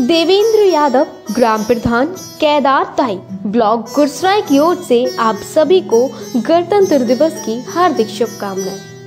देवेंद्र यादव, ग्राम प्रधान केदार ताई, ब्लॉक गुरसराय की ओर से आप सभी को गणतंत्र दिवस की हार्दिक शुभकामनाएँ।